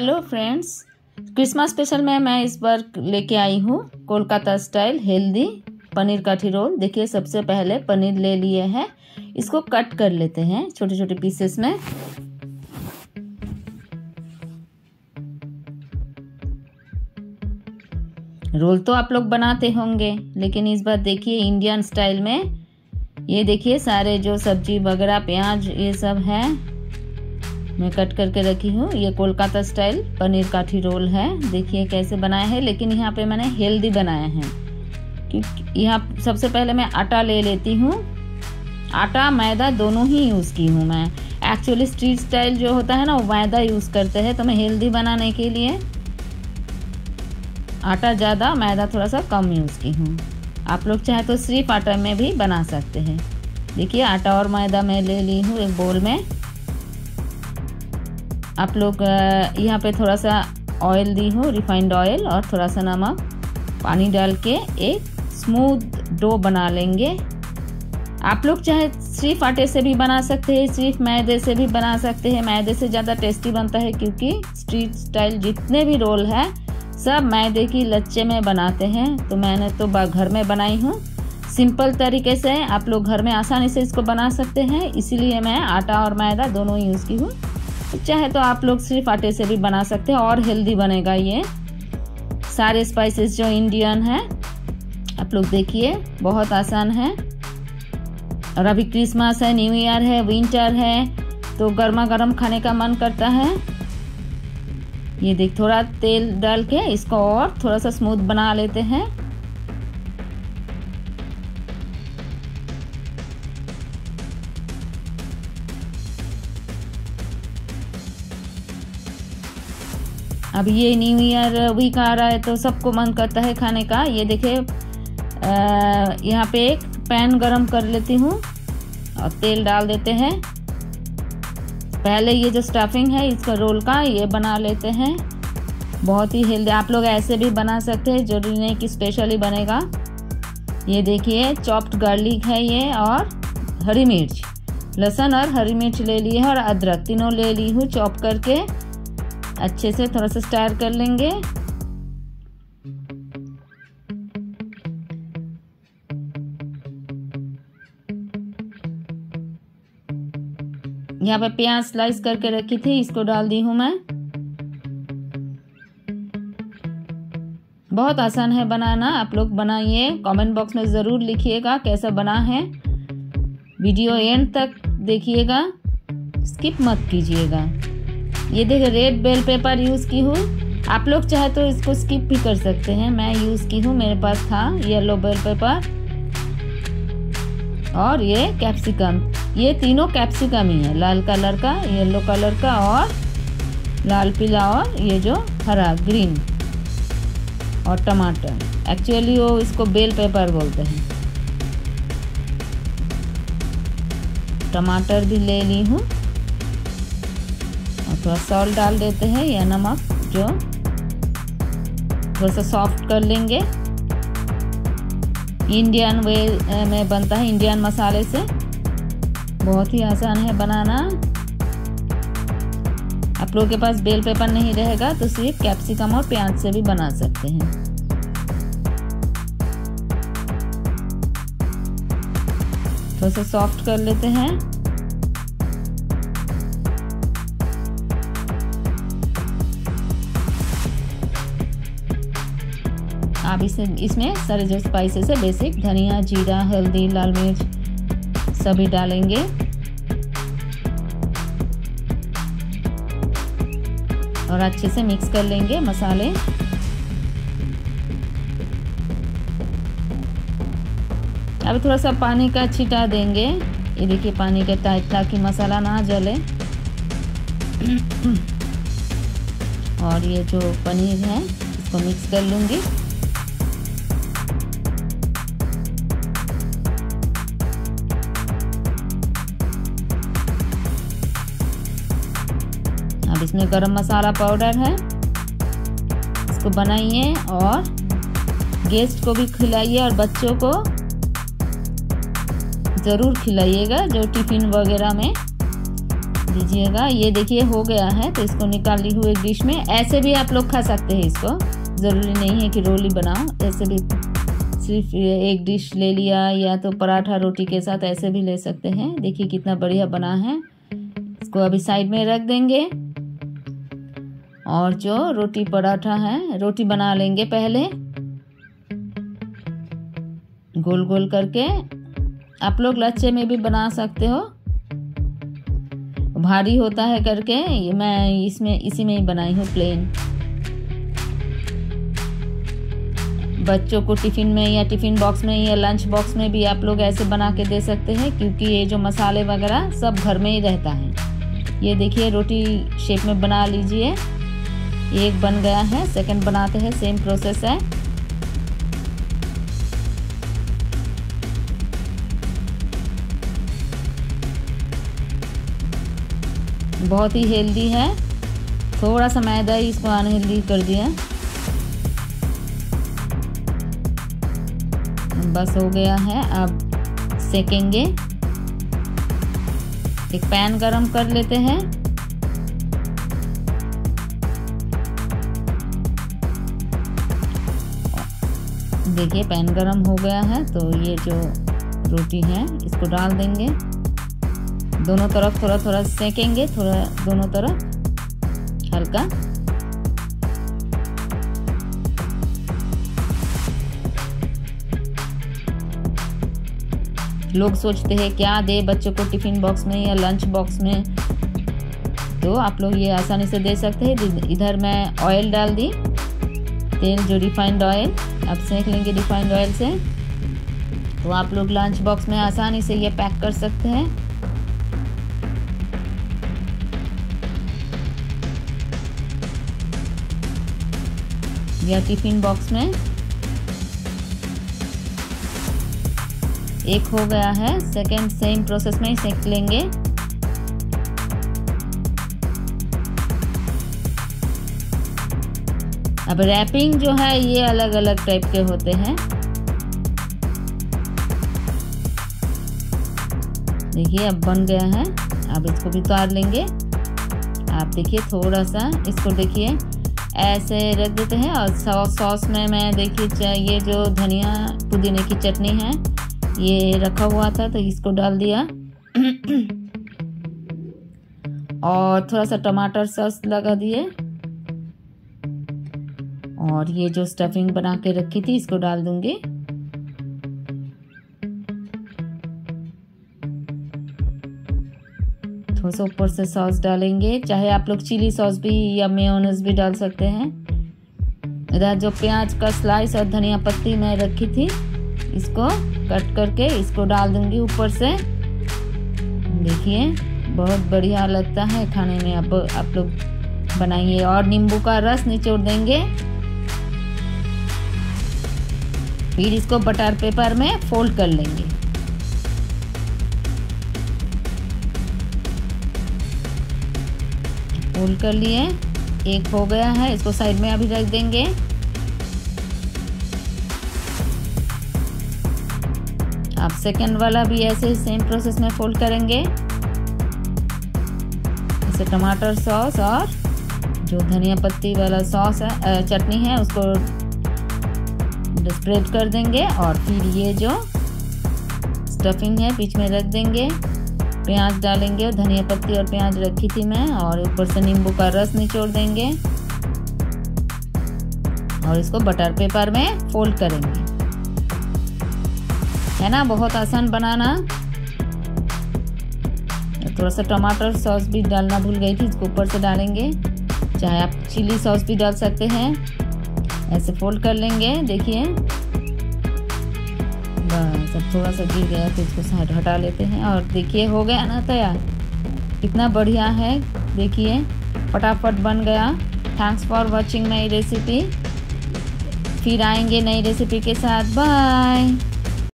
Hello friends Christmas special में मैं इस बार लेके आई हूँ कोलकाता स्टाइल हेल्दी पनीर काठी रोल देखिए, सबसे पहले पनीर ले लिए हैं। इसको कट कर लेते हैं छोटे छोटे पीसेस में। रोल तो आप लोग बनाते होंगे, लेकिन इस बार देखिए इंडियन स्टाइल में। ये देखिए, सारे जो सब्ज़ी वगैरह प्याज, ये सब है। मैं कट करके रखी हूँ। ये कोलकाता स्टाइल पनीर काठी रोल है। देखिए कैसे बनाया है, लेकिन यहाँ पे मैंने हेल्दी बनाया है। क्योंकि यहाँ सबसे पहले मैं आटा ले लेती हूँ। आटा, मैदा दोनों ही यूज़ की हूँ मैं। एक्चुअली स्ट्रीट स्टाइल जो होता है ना, वो मैदा यूज़ करते हैं तो मैं हेल्दी बनाने के लिए आटा ज़्यादा, मैदा थोड़ा सा कम यूज़ की हूँ। आप लोग चाहे तो सिर्फ़ आटा में भी बना सकते हैं। देखिए, आटा और मैदा मैं ले ली हूँ एक बोल में। आप लोग यहाँ पे थोड़ा सा ऑयल दी हूँ रिफाइंड ऑयल और थोड़ा सा नमक। पानी डाल के एक स्मूथ डो बना लेंगे। आप लोग चाहे सिर्फ़ आटे से भी बना सकते हैं, सिर्फ़ मैदे से भी बना सकते हैं। मैदे से ज़्यादा टेस्टी बनता है क्योंकि स्ट्रीट स्टाइल जितने भी रोल है, सब मैदे की लच्चे में बनाते हैं। तो मैंने तो घर में बनाई हूँ। सिंपल तरीके से आप लोग घर में आसानी से इसको बना सकते हैं। इसीलिए मैं आटा और मैदा दोनों यूज़ की हूँ। चाहे तो आप लोग सिर्फ़ आटे से भी बना सकते हैं, और हेल्दी बनेगा ये। सारे स्पाइसेस जो इंडियन है, आप लोग देखिए, बहुत आसान है। और अभी क्रिसमस है न्यू ईयर है विंटर है तो गर्मा गर्म खाने का मन करता है। ये देख, थोड़ा तेल डाल के इसको और थोड़ा सा स्मूथ बना लेते हैं। अब ये न्यू ईयर वीक आ रहा है तो सबको मन करता है खाने का। ये देखे यहाँ पे एक पैन गरम कर लेती हूँ और तेल डाल देते हैं। पहले ये जो स्टफिंग है, इसका रोल का, ये बना लेते हैं। बहुत ही हेल्दी आप लोग ऐसे भी बना सकते हैं, ज़रूरी नहीं कि स्पेशली बनेगा। ये देखिए चॉप्ड गार्लिक है ये और हरी मिर्च। लहसुन और हरी मिर्च ले ली है और अदरक, तीनों ले ली हूँ चॉप करके। अच्छे से थोड़ा सा स्टायर कर लेंगे। यहाँ पे प्याज स्लाइस करके रखी थी, इसको डाल दी हूँ मैं। बहुत आसान है बनाना, आप लोग बनाइए। कमेंट बॉक्स में ज़रूर लिखिएगा कैसा बना है। वीडियो एंड तक देखिएगा। स्किप मत कीजिएगा। ये देखिए रेड बेल पेपर यूज़ की हूँ। आप लोग चाहे तो इसको स्किप भी कर सकते हैं। मैं यूज़ की हूँ, मेरे पास था येलो बेल पेपर और ये कैप्सिकम ये तीनों कैप्सिकम ही है। लाल कलर का येलो कलर का और लाल पीला और ये जो हरा ग्रीन और टमाटर। एक्चुअली वो इसको बेल पेपर बोलते हैं। टमाटर भी ले ली हूँ। थोड़ा सॉल्ट डाल देते हैं या नमक जो थोड़ा सा सॉफ्ट कर लेंगे। इंडियन वे में बनता है इंडियन मसाले से। बहुत ही आसान है बनाना। आप लोगों के पास बेल पेपर नहीं रहेगा तो सिर्फ़ कैप्सिकम और प्याज से भी बना सकते हैं। थोड़ा सा सॉफ्ट कर लेते हैं। आप इसे इसमें सारे जो स्पाइसेस है बेसिक धनिया, जीरा, हल्दी, लाल मिर्च, सभी डालेंगे। और अच्छे से मिक्स कर लेंगे मसाले। अब थोड़ा सा पानी का छिटा देंगे। ये देखिए पानी के टाइप ताकि मसाला ना जले। और ये जो पनीर है, इसको मिक्स कर लूँगी। इसमें गरम मसाला पाउडर है। इसको बनाइए और गेस्ट को भी खिलाइए और बच्चों को ज़रूर खिलाइएगा जो टिफ़िन वगैरह में दीजिएगा। ये देखिए हो गया है तो इसको निकाल ली हूँ एक डिश में। ऐसे भी आप लोग खा सकते हैं इसको। ज़रूरी नहीं है कि रोली बनाओ। ऐसे भी सिर्फ़ एक डिश ले लिया या तो पराठा रोटी के साथ ऐसे भी ले सकते हैं। देखिए कितना बढ़िया बना है। इसको अभी साइड में रख देंगे। और जो रोटी पराठा है, रोटी बना लेंगे पहले। गोल गोल करके आप लोग लच्छे में भी बना सकते हो। भारी होता है करके मैं इसमें, इसी में ही बनाई हूँ प्लेन बच्चों को टिफ़िन में या टिफ़िन बॉक्स में या लंच बॉक्स में भी आप लोग ऐसे बना के दे सकते हैं, क्योंकि ये जो मसाले वगैरह सब घर में ही रहता है। ये देखिए रोटी शेप में बना लीजिए। एक बन गया है सेकंड बनाते हैं सेम प्रोसेस है। बहुत ही हेल्दी है। थोड़ा सा मैदा ही इसको अनहेल्दी कर दिया। बस हो गया है, अब सेकेंगे। एक पैन गरम कर लेते हैं। देखिए, पैन गरम हो गया है तो ये जो रोटी है, इसको डाल देंगे। दोनों तरफ़ थोड़ा थोड़ा सेकेंगे, थोड़ा दोनों तरफ़ हल्का। लोग सोचते हैं, क्या दे बच्चों को टिफ़िन बॉक्स में या लंच बॉक्स में? तो आप लोग ये आसानी से दे सकते हैं। इधर मैं ऑयल डाल दी, तेल, जो रिफाइंड ऑयल। अब सेक लेंगे रिफाइंड ऑयल से। तो आप लोग लंच बॉक्स में आसानी से ये पैक कर सकते हैं। या टिफ़िन बॉक्स में। एक हो गया है सेकेंड सेम प्रोसेस में ही सेक लेंगे। अब रैपिंग जो है, ये अलग अलग टाइप के होते हैं। देखिए, अब बन गया है। अब इसको भी उतार लेंगे। आप देखिए थोड़ा सा इसको देखिए, ऐसे रख देते हैं और सॉस सॉस में मैं देखिए ये जो धनिया पुदीने की चटनी है, ये रखा हुआ था तो इसको डाल दिया। और थोड़ा सा टमाटर सॉस लगा दिए। और ये जो स्टफिंग बना के रखी थी, इसको डाल दूँगी। थोड़ा सा ऊपर से सॉस डालेंगे। चाहे आप लोग चिली सॉस भी या मेयोनेज भी डाल सकते हैं। इधर जो प्याज का स्लाइस और धनिया पत्ती मैं रखी थी, इसको कट करके इसको डाल दूँगी ऊपर से। देखिए, बहुत बढ़िया लगता है खाने में। अब आप लोग बनाइए और नींबू का रस निचोड़ देंगे। फिर इसको बटर पेपर में फोल्ड कर लेंगे। फोल्ड कर लिए। एक हो गया है, इसको साइड में अभी रख देंगे। अब सेकंड वाला भी ऐसे सेम प्रोसेस में फोल्ड करेंगे। इसे टमाटर सॉस और जो धनिया पत्ती वाला सॉस है चटनी है, उसको स्प्रेड कर देंगे और फिर ये जो स्टफिंग है, बीच में रख देंगे। प्याज डालेंगे, धनिया पत्ती और प्याज रखी थी मैं, और ऊपर से नींबू का रस निचोड़ देंगे। और इसको बटर पेपर में फोल्ड करेंगे। है ना? बहुत आसान बनाना। थोड़ा सा टमाटर सॉस भी डालना भूल गई थी, इसको ऊपर से डालेंगे। चाहे आप चिली सॉस भी डाल सकते हैं। ऐसे फोल्ड कर लेंगे, देखिए। बस, अब थोड़ा सा गिर गया तो इसको साइड हटा लेते हैं। और देखिए, हो गया ना तैयार। कितना बढ़िया है, देखिए। फटाफट बन गया। थैंक्स फॉर वॉचिंग नई रेसिपी फिर आएँगे नई रेसिपी के साथ। बाय